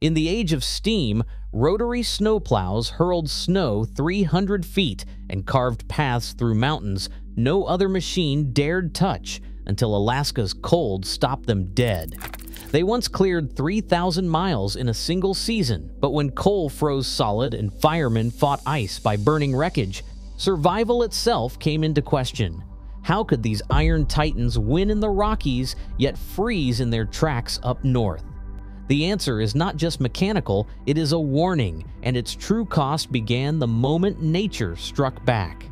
In the age of steam, rotary snowplows hurled snow 300 feet and carved paths through mountains no other machine dared touch until Alaska's cold stopped them dead. They once cleared 3,000 miles in a single season, but when coal froze solid and firemen fought ice by burning wreckage, survival itself came into question. How could these iron titans win in the Rockies yet freeze in their tracks up north? The answer is not just mechanical, it is a warning, and its true cost began the moment nature struck back.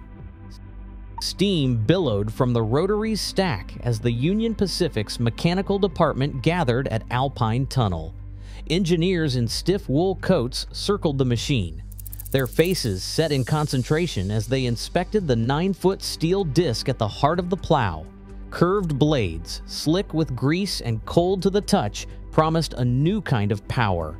Steam billowed from the rotary's stack as the Union Pacific's mechanical department gathered at Alpine Tunnel. Engineers in stiff wool coats circled the machine, their faces set in concentration as they inspected the nine-foot steel disc at the heart of the plow. Curved blades, slick with grease and cold to the touch, promised a new kind of power.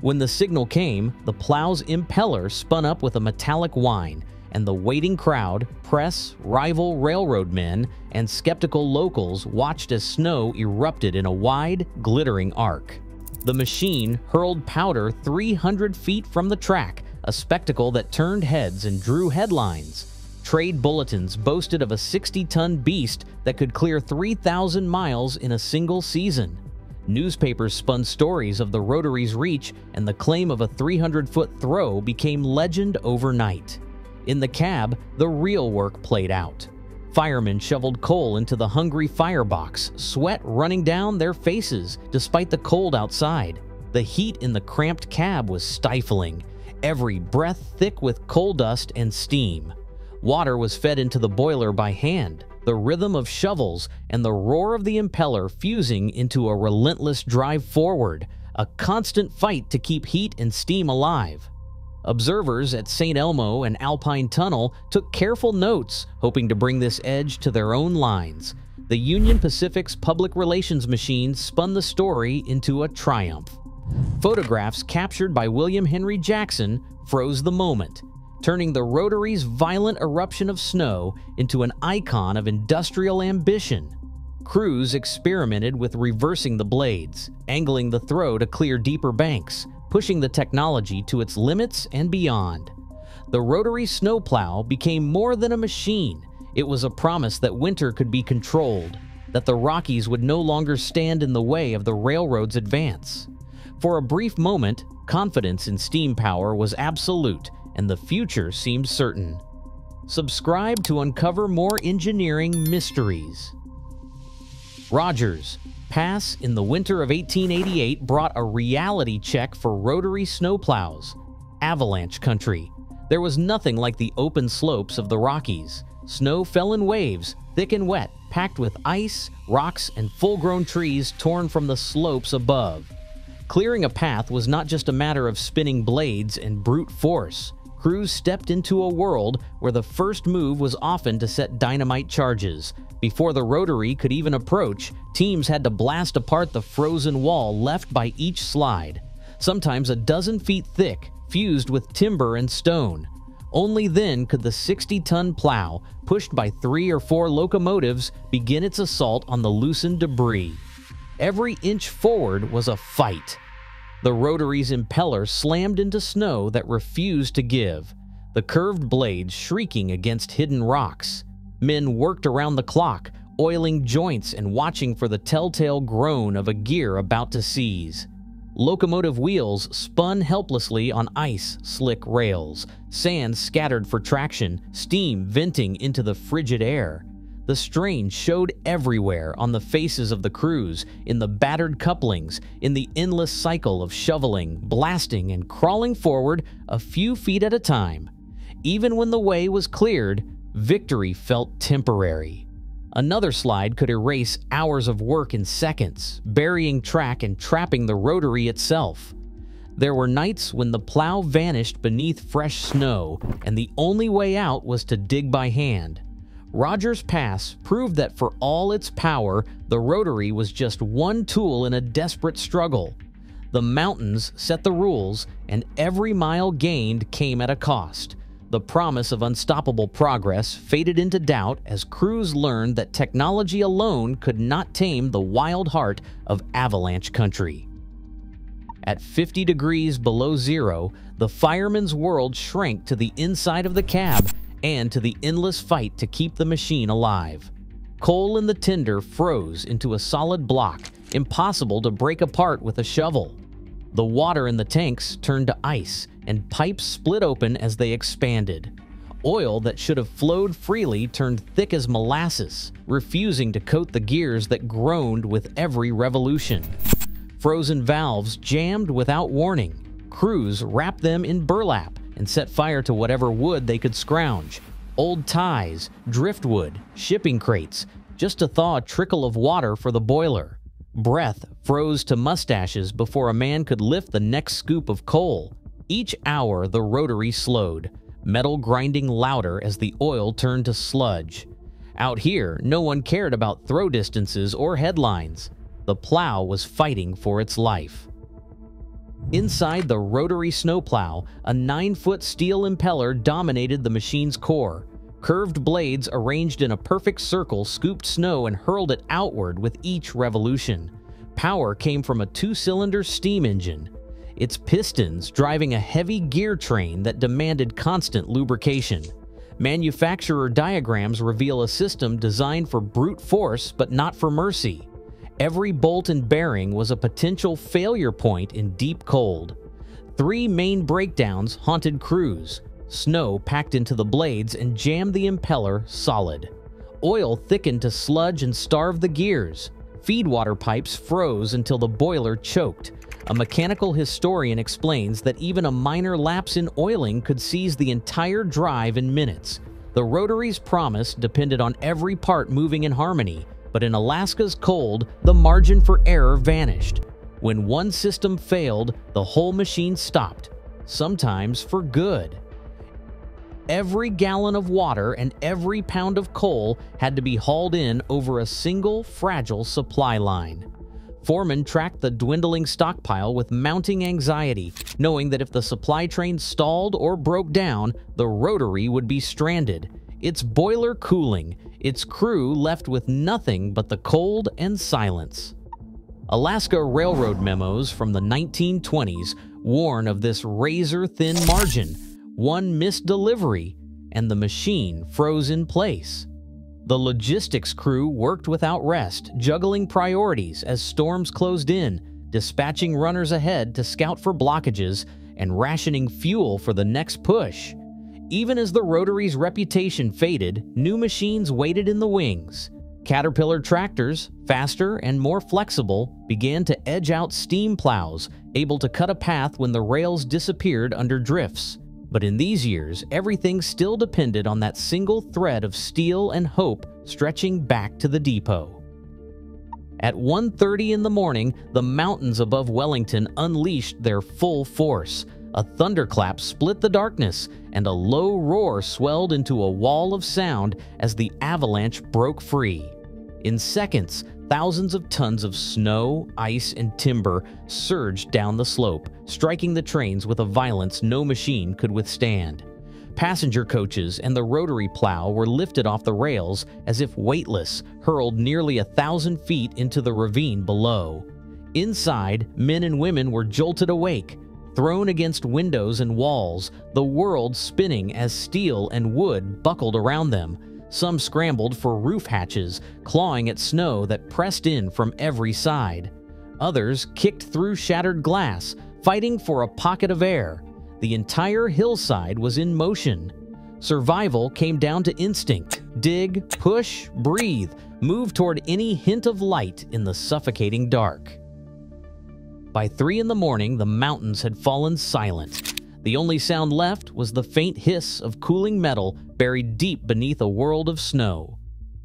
When the signal came, the plow's impeller spun up with a metallic whine, and the waiting crowd, press, rival railroad men, and skeptical locals watched as snow erupted in a wide, glittering arc. The machine hurled powder 300 feet from the track, a spectacle that turned heads and drew headlines. Trade bulletins boasted of a 60-ton beast that could clear 3,000 miles in a single season. Newspapers spun stories of the rotary's reach, and the claim of a 300-foot throw became legend overnight. In the cab, the real work played out. Firemen shoveled coal into the hungry firebox, sweat running down their faces despite the cold outside. The heat in the cramped cab was stifling, every breath thick with coal dust and steam. Water was fed into the boiler by hand, the rhythm of shovels and the roar of the impeller fusing into a relentless drive forward, a constant fight to keep heat and steam alive. Observers at St. Elmo and Alpine Tunnel took careful notes, hoping to bring this edge to their own lines. The Union Pacific's public relations machine spun the story into a triumph. Photographs captured by William Henry Jackson froze the moment, turning the Rotary's violent eruption of snow into an icon of industrial ambition. Crews experimented with reversing the blades, angling the throw to clear deeper banks, pushing the technology to its limits and beyond. The rotary snowplow became more than a machine. It was a promise that winter could be controlled, that the Rockies would no longer stand in the way of the railroad's advance. For a brief moment, confidence in steam power was absolute and the future seemed certain. Subscribe to uncover more engineering mysteries. Rogers, pass in the winter of 1888 brought a reality check for rotary snowplows. Avalanche country. There was nothing like the open slopes of the Rockies. Snow fell in waves, thick and wet, packed with ice, rocks, and full-grown trees torn from the slopes above. Clearing a path was not just a matter of spinning blades and brute force. Crews stepped into a world where the first move was often to set dynamite charges, before the rotary could even approach, teams had to blast apart the frozen wall left by each slide, sometimes a dozen feet thick, fused with timber and stone. Only then could the 60-ton plow, pushed by three or four locomotives, begin its assault on the loosened debris. Every inch forward was a fight. The rotary's impeller slammed into snow that refused to give, the curved blades shrieking against hidden rocks. Men worked around the clock, oiling joints and watching for the telltale groan of a gear about to seize. Locomotive wheels spun helplessly on ice slick rails, sand scattered for traction, steam venting into the frigid air. The strain showed everywhere on the faces of the crews, in the battered couplings, in the endless cycle of shoveling, blasting, and crawling forward a few feet at a time. Even when the way was cleared, victory felt temporary. Another slide could erase hours of work in seconds, burying track and trapping the rotary itself. There were nights when the plow vanished beneath fresh snow, and the only way out was to dig by hand. Rogers Pass proved that for all its power, the rotary was just one tool in a desperate struggle. The mountains set the rules, and every mile gained came at a cost. The promise of unstoppable progress faded into doubt as crews learned that technology alone could not tame the wild heart of avalanche country. At 50 degrees below zero, the fireman's world shrank to the inside of the cab and to the endless fight to keep the machine alive. Coal in the tender froze into a solid block, impossible to break apart with a shovel. The water in the tanks turned to ice, and pipes split open as they expanded. Oil that should have flowed freely turned thick as molasses, refusing to coat the gears that groaned with every revolution. Frozen valves jammed without warning. Crews wrapped them in burlap and set fire to whatever wood they could scrounge. Old ties, driftwood, shipping crates, just to thaw a trickle of water for the boiler. Breath froze to mustaches before a man could lift the next scoop of coal. Each hour, the rotary slowed, metal grinding louder as the oil turned to sludge. Out here, no one cared about throw distances or headlines. The plow was fighting for its life. Inside the rotary snowplow, a 9-foot steel impeller dominated the machine's core. Curved blades arranged in a perfect circle scooped snow and hurled it outward with each revolution. Power came from a two-cylinder steam engine its pistons driving a heavy gear train that demanded constant lubrication. Manufacturer diagrams reveal a system designed for brute force but not for mercy. Every bolt and bearing was a potential failure point in deep cold. Three main breakdowns haunted crews. Snow packed into the blades and jammed the impeller solid. Oil thickened to sludge and starved the gears. Feedwater pipes froze until the boiler choked. A mechanical historian explains that even a minor lapse in oiling could seize the entire drive in minutes. The rotary's promise depended on every part moving in harmony, but in Alaska's cold, the margin for error vanished. When one system failed, the whole machine stopped, sometimes for good. Every gallon of water and every pound of coal had to be hauled in over a single fragile supply line. Foreman tracked the dwindling stockpile with mounting anxiety, knowing that if the supply train stalled or broke down, the rotary would be stranded, its boiler cooling, its crew left with nothing but the cold and silence. Alaska Railroad memos from the 1920s warn of this razor thin margin, one missed delivery, and the machine froze in place. The logistics crew worked without rest, juggling priorities as storms closed in, dispatching runners ahead to scout for blockages, and rationing fuel for the next push. Even as the Rotary's reputation faded, new machines waited in the wings. Caterpillar tractors, faster and more flexible, began to edge out steam plows, able to cut a path when the rails disappeared under drifts. But in these years, everything still depended on that single thread of steel and hope stretching back to the depot. At 1.30 in the morning, the mountains above Wellington unleashed their full force. A thunderclap split the darkness, and a low roar swelled into a wall of sound as the avalanche broke free. In seconds, Thousands of tons of snow, ice, and timber surged down the slope, striking the trains with a violence no machine could withstand. Passenger coaches and the rotary plow were lifted off the rails as if weightless, hurled nearly a thousand feet into the ravine below. Inside, men and women were jolted awake, thrown against windows and walls, the world spinning as steel and wood buckled around them, some scrambled for roof hatches, clawing at snow that pressed in from every side. Others kicked through shattered glass, fighting for a pocket of air. The entire hillside was in motion. Survival came down to instinct dig, push, breathe, move toward any hint of light in the suffocating dark. By three in the morning, the mountains had fallen silent. The only sound left was the faint hiss of cooling metal buried deep beneath a world of snow.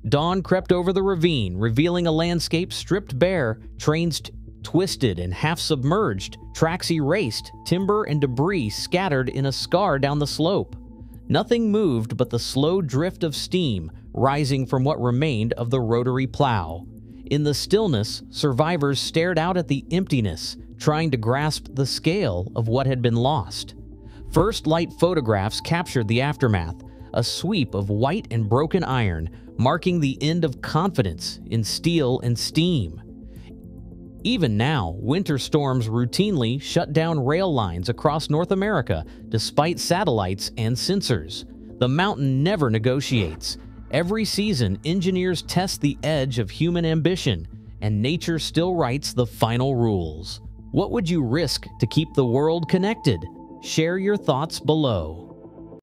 Dawn crept over the ravine, revealing a landscape stripped bare, trains twisted and half submerged, tracks erased, timber and debris scattered in a scar down the slope. Nothing moved but the slow drift of steam rising from what remained of the rotary plow. In the stillness, survivors stared out at the emptiness, trying to grasp the scale of what had been lost. First light photographs captured the aftermath, a sweep of white and broken iron, marking the end of confidence in steel and steam. Even now, winter storms routinely shut down rail lines across North America despite satellites and sensors. The mountain never negotiates. Every season, engineers test the edge of human ambition, and nature still writes the final rules. What would you risk to keep the world connected? Share your thoughts below.